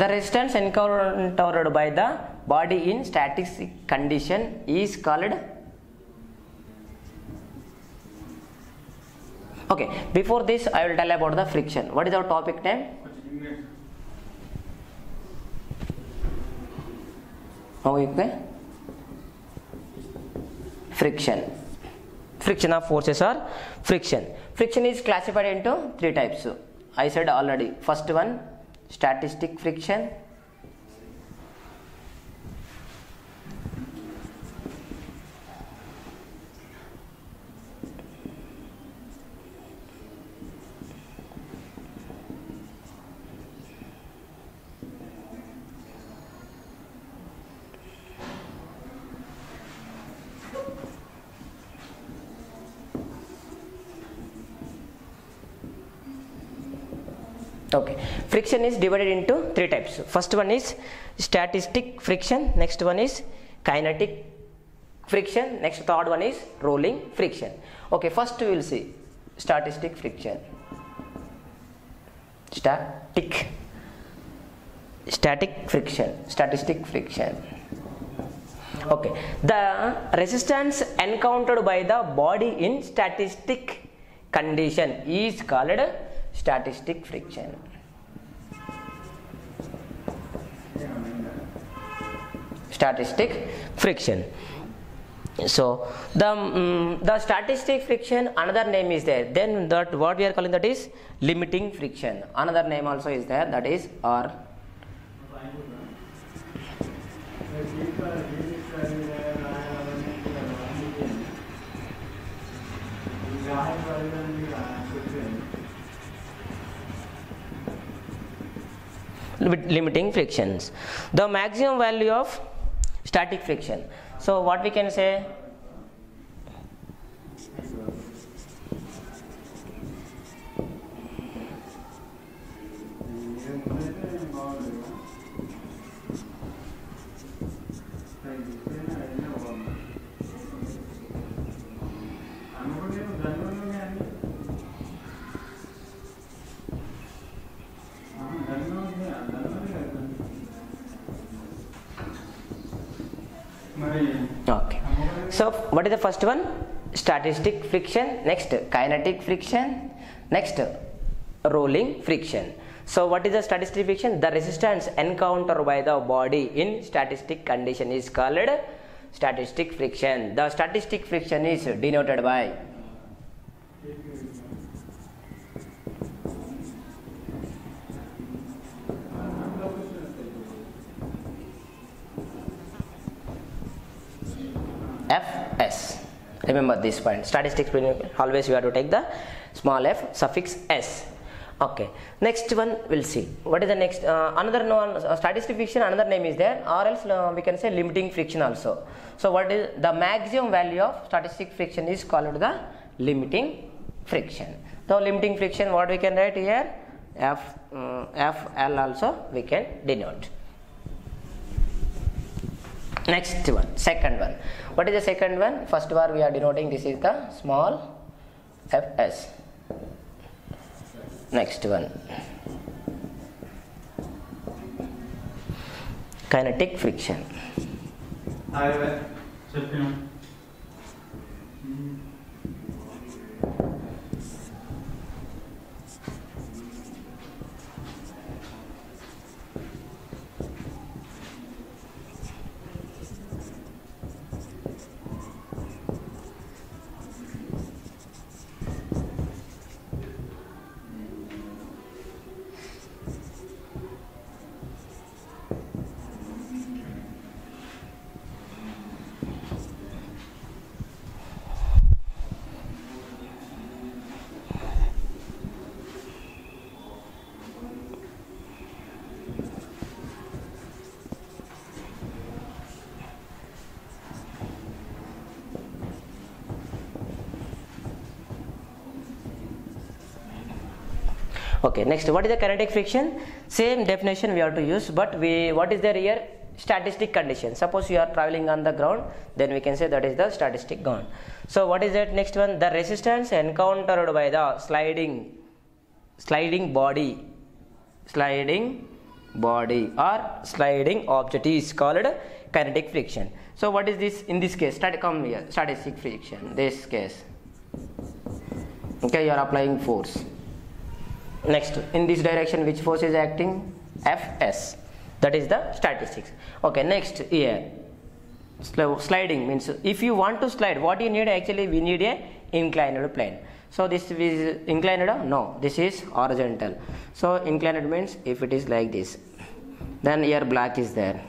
The resistance encountered by the body in static condition is called okay before this i will tell about the friction. What is our topic name? Okay. Friction. Friction of forces or friction. Friction is classified into three types. I said already first one statistic friction okay. Friction is divided into three types. First one is statistic friction next one is kinetic friction next third one is rolling friction. Okay first we will see statistic friction. Static. Static friction statistic friction. Okay. The resistance encountered by the body in statistic condition is called statistic friction statistic friction so the um, the statistic friction another name is there then that what we are calling that is limiting friction another name also is there that is or limiting frictions. The maximum value of static friction. So what we can say మరి okay so what is the first one? Statistic friction. Next kinetic friction. Next rolling friction. So what is the statistic friction? The resistance encountered by the body in statistic condition is called statistic friction. The statistic friction is denoted by fs remember this point. Statistics always you have to take the small f suffix s. Okay. Next one we'll see. What is the next uh, another known uh, statistic friction another name is there or else uh, we can say limiting friction also. So what is the maximum value of statistic friction is called the limiting friction. So limiting friction what we can write here? F um, fl also we can denote next one second one. What is the second one? First one we are denoting this is the small fs. Next one. Kinetic friction okay next what is the kinetic friction? Same definition we have to use but we what is there here? Statistic condition. Suppose you are traveling on the ground then we can say that is the statistic ground so what is that next one? The resistance encountered by the sliding sliding body. Sliding body or sliding object is called kinetic friction. So what is this in this case? Stat come here. Static friction. This case. Okay you are applying force next in this direction which force is acting? Fs. That is the statistics. Okay next here. Sli- sliding means if you want to slide what you need actually we need a inclined plane. So this is inclined no? This is horizontal. So inclined means if it is like this. Then here black is there.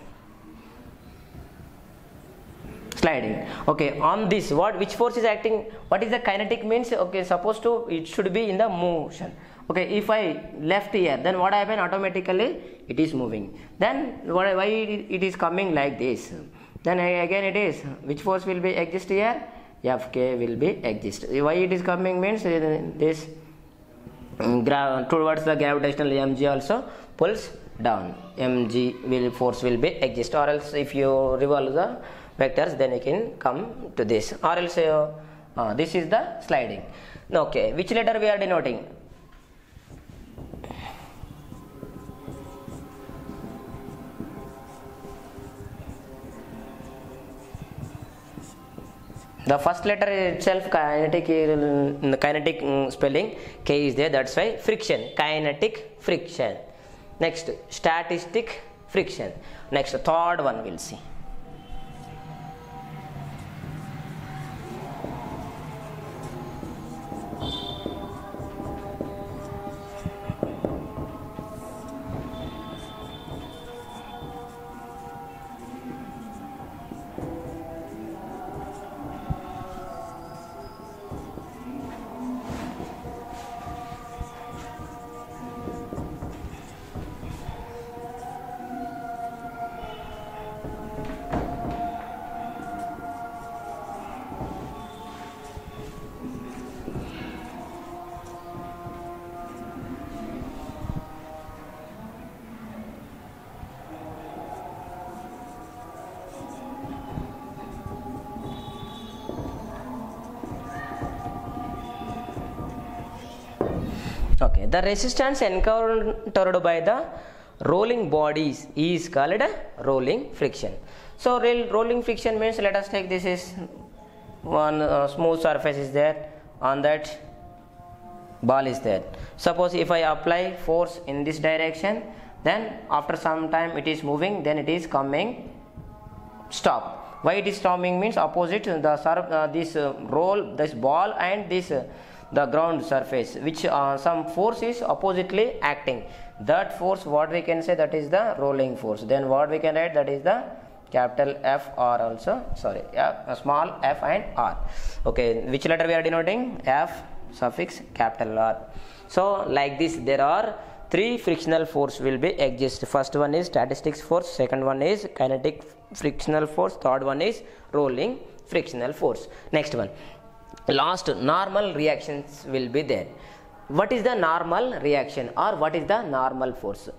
Sliding. Okay on this what which force is acting? What is the kinetic means? Okay supposed to it should be in the motion okay if i left here then what happen? Automatically it is moving. Then what why it, is coming like this? Then again it is. Which force will be exist here? Fk will be exist. Why it is coming means uh, this mm, towards the gravitational mg also pulls down. Mg will force will be exist. Or else if you revolve the vectors then you can come to this. Or else uh, uh, this is the sliding. Okay which letter we are denoting the first letter itself kinetic uh, kinetic mm, spelling k is there that's why friction kinetic friction. Next statistic friction. Next third one we'll see okay the resistance encountered by the rolling bodies is called rolling friction. So rolling friction means let us take this is one uh, smooth surface is there on that ball is there. Suppose if i apply force in this direction then after some time it is moving then it is coming stop. Why it is stopping means opposite the uh, this uh, roll this ball and this uh, the ground surface which uh, some force is oppositely acting. That force what we can say that is the rolling force. Then what we can write? That is the capital f r also. Sorry yeah, small f and r. Okay which letter we are denoting? F suffix capital r. So like this there are three frictional force will be exist. First one is statistics force second one is kinetic frictional force third one is rolling frictional force. Next one last normal reactions will be there. What is the normal reaction or what is the normal force